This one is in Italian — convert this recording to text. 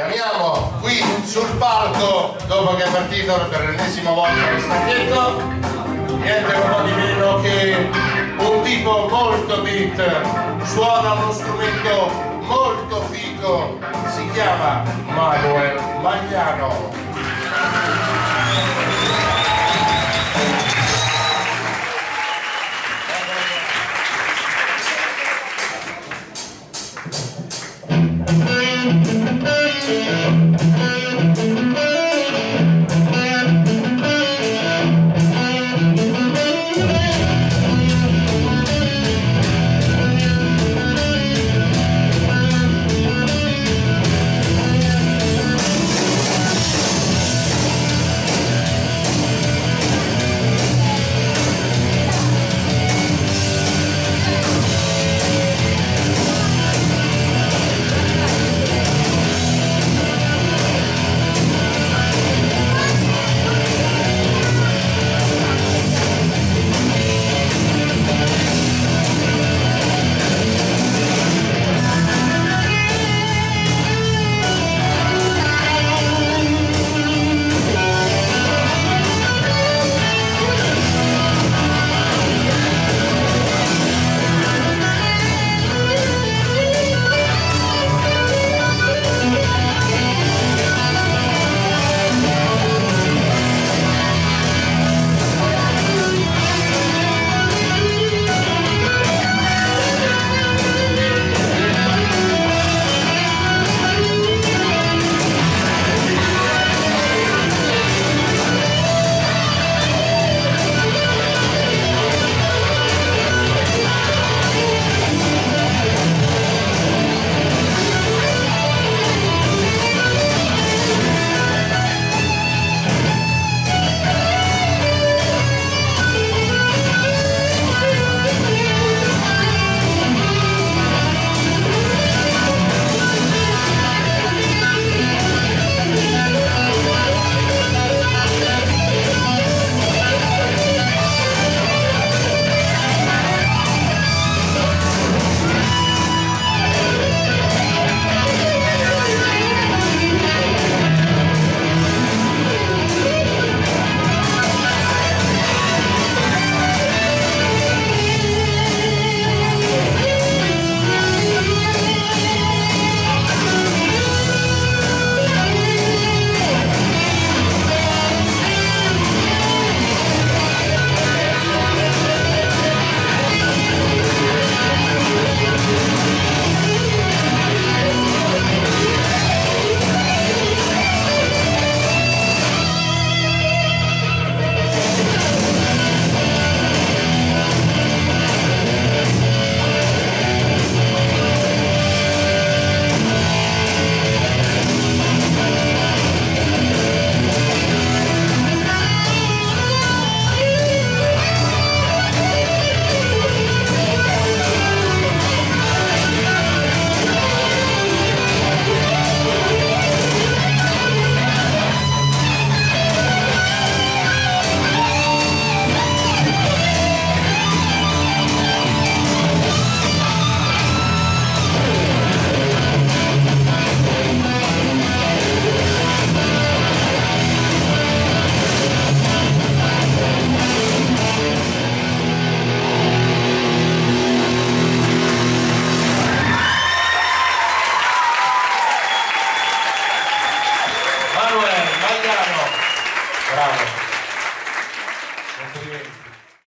Chiamiamo qui sul palco, dopo che è partito per l'ennesima volta il stacchetto, niente un po' di meno che un tipo molto beat, suona uno strumento molto figo, si chiama Manuel Magliano. Bravo.